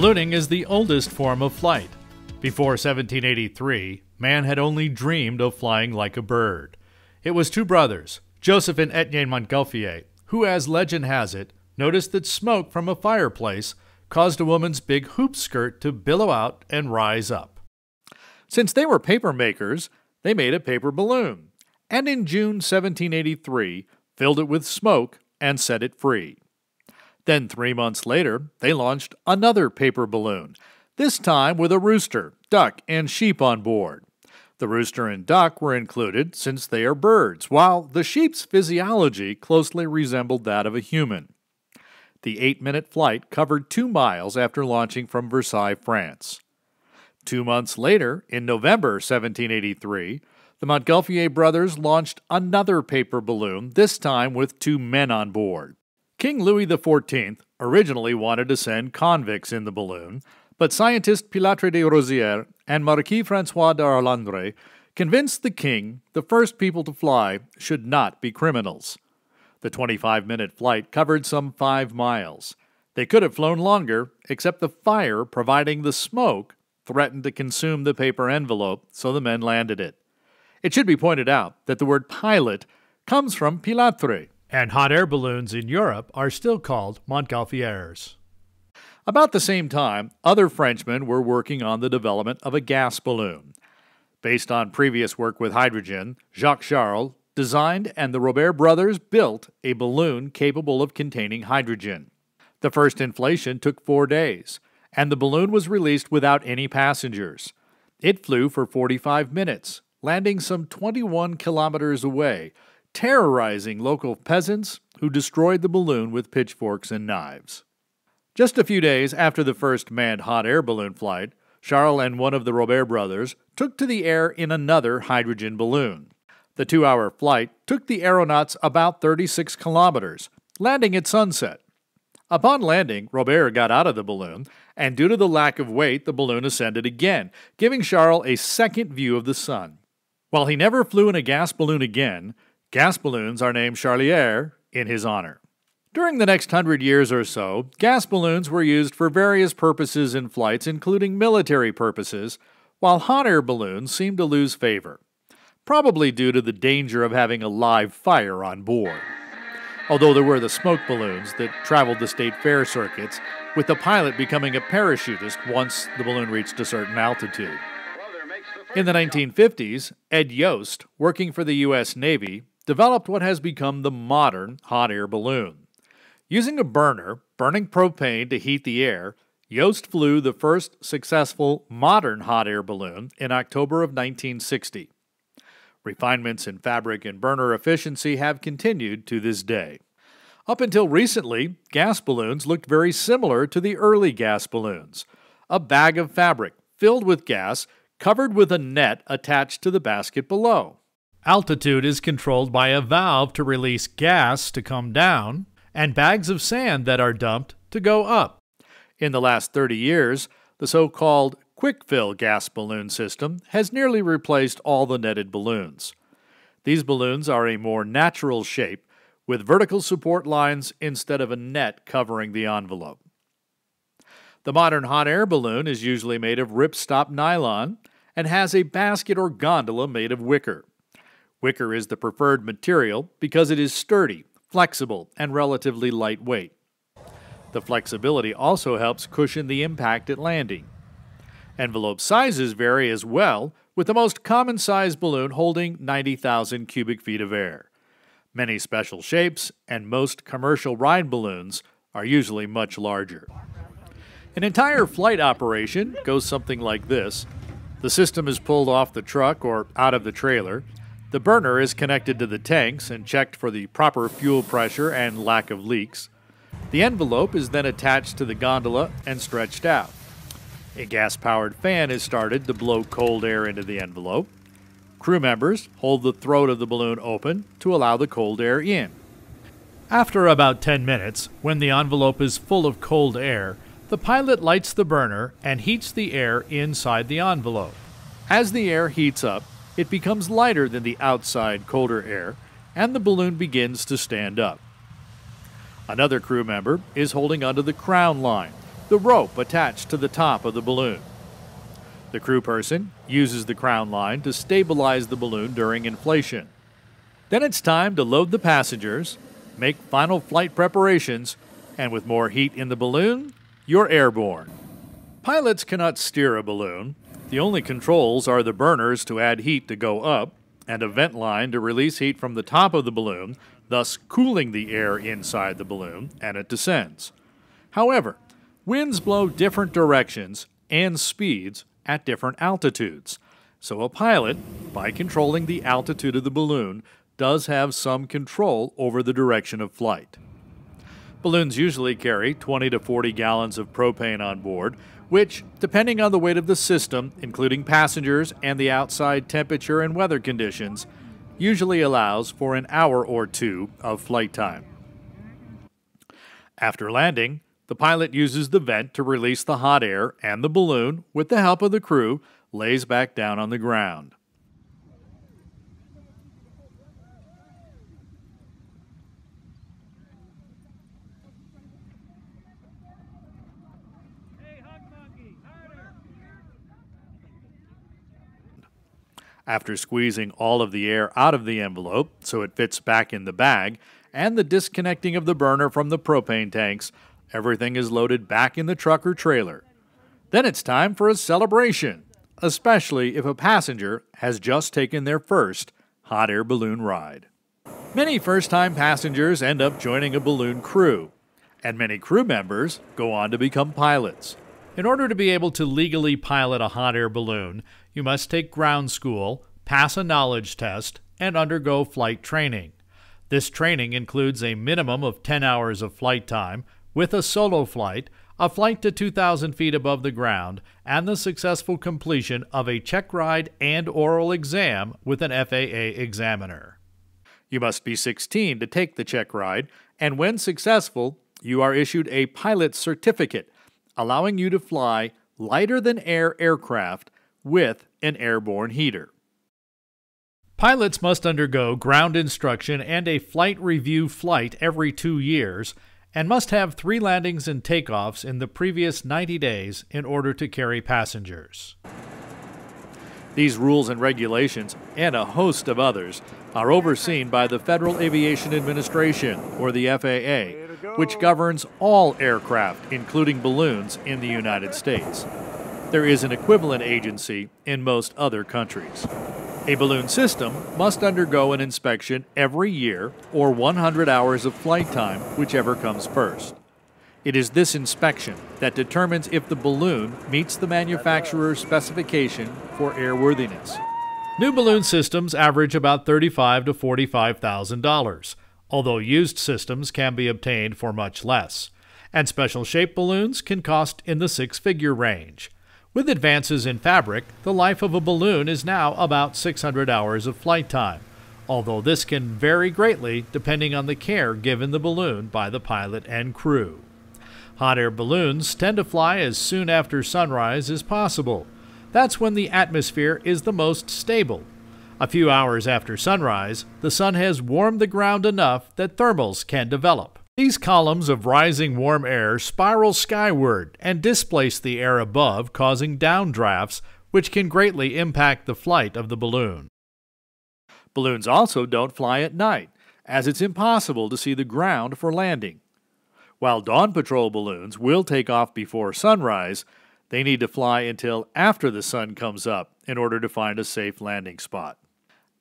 Ballooning is the oldest form of flight. Before 1783, man had only dreamed of flying like a bird. It was two brothers, Joseph and Etienne Montgolfier, who, as legend has it, noticed that smoke from a fireplace caused a woman's big hoop skirt to billow out and rise up. Since they were paper makers, they made a paper balloon, and in June 1783 filled it with smoke and set it free. Then, three months later, they launched another paper balloon, this time with a rooster, duck, and sheep on board. The rooster and duck were included since they are birds, while the sheep's physiology closely resembled that of a human. The eight minute flight covered two miles after launching from Versailles, France. Two months later, in November 1783, the Montgolfier brothers launched another paper balloon, this time with two men on board. King Louis XIV originally wanted to send convicts in the balloon, but scientist Pilatre de Rozier and Marquis Francois d'Arlandes convinced the king the first people to fly should not be criminals. The 25 minute flight covered some five miles. They could have flown longer, except the fire providing the smoke threatened to consume the paper envelope, so the men landed it. It should be pointed out that the word pilot comes from pilatre, and hot air balloons in Europe are still called Montgolfiers. About the same time, other Frenchmen were working on the development of a gas balloon. Based on previous work with hydrogen, Jacques Charles designed and the Robert brothers built a balloon capable of containing hydrogen. The first inflation took four days, and the balloon was released without any passengers. It flew for 45 minutes, landing some 21 kilometers away, terrorizing local peasants who destroyed the balloon with pitchforks and knives. Just a few days after the first manned hot air balloon flight, Charles and one of the Robert brothers took to the air in another hydrogen balloon. The two hour flight took the aeronauts about 36 kilometers, landing at sunset. Upon landing, Robert got out of the balloon, and due to the lack of weight, the balloon ascended again, giving Charles a second view of the sun. While he never flew in a gas balloon again, gas balloons are named Charlière in his honor. During the next hundred years or so, gas balloons were used for various purposes in flights, including military purposes, while hot air balloons seemed to lose favor, probably due to the danger of having a live fire on board. Although there were the smoke balloons that traveled the state fair circuits, with the pilot becoming a parachutist once the balloon reached a certain altitude. In the 1950s, Ed Yost, working for the U.S. Navy, developed what has become the modern hot air balloon. Using a burner, burning propane to heat the air, Yost flew the first successful modern hot air balloon in October of 1960. Refinements in fabric and burner efficiency have continued to this day. Up until recently, gas balloons looked very similar to the early gas balloons a bag of fabric filled with gas covered with a net attached to the basket below. Altitude is controlled by a valve to release gas to come down and bags of sand that are dumped to go up. In the last 30 years, the so called quick fill gas balloon system has nearly replaced all the netted balloons. These balloons are a more natural shape with vertical support lines instead of a net covering the envelope. The modern hot air balloon is usually made of ripstop nylon and has a basket or gondola made of wicker. Wicker is the preferred material because it is sturdy flexible, and relatively lightweight. The flexibility also helps cushion the impact at landing. Envelope sizes vary as well, with the most common size balloon holding 90,000 cubic feet of air. Many special shapes and most commercial ride balloons are usually much larger. An entire flight operation goes something like this. The system is pulled off the truck or out of the trailer, the burner is connected to the tanks and checked for the proper fuel pressure and lack of leaks. The envelope is then attached to the gondola and stretched out. A gas powered fan is started to blow cold air into the envelope. Crew members hold the throat of the balloon open to allow the cold air in. After about 10 minutes, when the envelope is full of cold air, the pilot lights the burner and heats the air inside the envelope. As the air heats up, it becomes lighter than the outside colder air, and the balloon begins to stand up. Another crew member is holding onto the crown line, the rope attached to the top of the balloon. The crew person uses the crown line to stabilize the balloon during inflation. Then it's time to load the passengers, make final flight preparations, and with more heat in the balloon, you're airborne. Pilots cannot steer a balloon. The only controls are the burners to add heat to go up and a vent line to release heat from the top of the balloon, thus cooling the air inside the balloon, and it descends. However, winds blow different directions and speeds at different altitudes. So a pilot, by controlling the altitude of the balloon, does have some control over the direction of flight. Balloons usually carry 20 to 40 gallons of propane on board, which, depending on the weight of the system, including passengers and the outside temperature and weather conditions, usually allows for an hour or two of flight time. After landing, the pilot uses the vent to release the hot air, and the balloon, with the help of the crew, lays back down on the ground. After squeezing all of the air out of the envelope so it fits back in the bag, and the disconnecting of the burner from the propane tanks, everything is loaded back in the truck or trailer. Then it's time for a celebration, especially if a passenger has just taken their first hot air balloon ride. Many first time passengers end up joining a balloon crew, and many crew members go on to become pilots. In order to be able to legally pilot a hot air balloon, you must take ground school, pass a knowledge test, and undergo flight training. This training includes a minimum of 10 hours of flight time, with a solo flight, a flight to 2,000 feet above the ground, and the successful completion of a check ride and oral exam with an FAA examiner. You must be 16 to take the check ride, and when successful, you are issued a pilot certificate, allowing you to fly lighter than air aircraft with an airborne heater. Pilots must undergo ground instruction and a flight review flight every two years and must have three landings and takeoffs in the previous 90 days in order to carry passengers. These rules and regulations, and a host of others, are overseen by the Federal Aviation Administration, or the FAA, which governs all aircraft, including balloons, in the United States. There is an equivalent agency in most other countries. A balloon system must undergo an inspection every year or 100 hours of flight time, whichever comes first. It is this inspection that determines if the balloon meets the manufacturer's specification for airworthiness. New balloon systems average about 35 to $45,000, although used systems can be obtained for much less. And special shape balloons can cost in the six figure range. With advances in fabric, the life of a balloon is now about 600 hours of flight time, although this can vary greatly depending on the care given the balloon by the pilot and crew. Hot air balloons tend to fly as soon after sunrise as possible. That's when the atmosphere is the most stable. A few hours after sunrise, the sun has warmed the ground enough that thermals can develop. These columns of rising warm air spiral skyward and displace the air above, causing downdrafts, which can greatly impact the flight of the balloon. Balloons also don't fly at night, as it's impossible to see the ground for landing. While dawn patrol balloons will take off before sunrise, they need to fly until after the sun comes up in order to find a safe landing spot.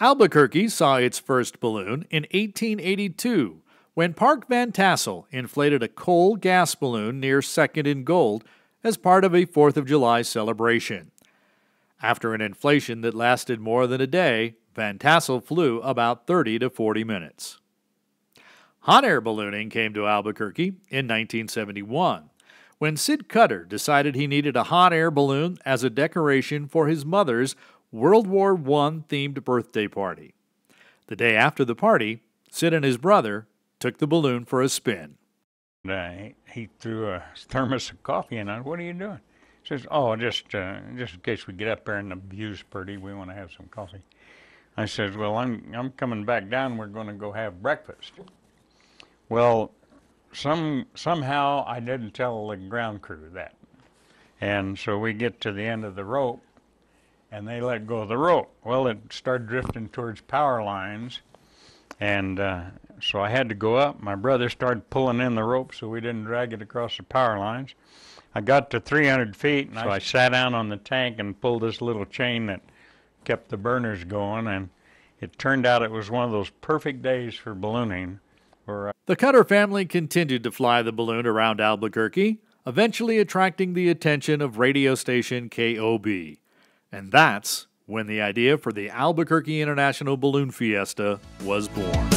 Albuquerque saw its first balloon in 1882 when Park Van Tassel inflated a coal gas balloon near 2nd and Gold as part of a 4th of July celebration. After an inflation that lasted more than a day, Van Tassel flew about 30 to 40 minutes. Hot air ballooning came to Albuquerque in 1971 when Sid Cutter decided he needed a hot air balloon as a decoration for his mother's World War I themed birthday party. The day after the party, Sid and his brother took the balloon for a spin. Uh, he, threw a thermos of coffee in. I said, "What are you doing?" He says, "Oh, just uh, just in case we get up there and the view's pretty, we want to have some coffee." I says, "Well, I'm I'm coming back down. We're going to go have breakfast." Well, some somehow I didn't tell the ground crew that, and so we get to the end of the rope, and they let go of the rope. Well, it started drifting towards power lines, and uh, so I had to go up. My brother started pulling in the rope so we didn't drag it across the power lines. I got to 300 feet, and so I sat down on the tank and pulled this little chain that kept the burners going, and it turned out it was one of those perfect days for ballooning. Where I The Cutter family continued to fly the balloon around Albuquerque, eventually attracting the attention of radio station KOB. And that's when the idea for the Albuquerque International Balloon Fiesta was born.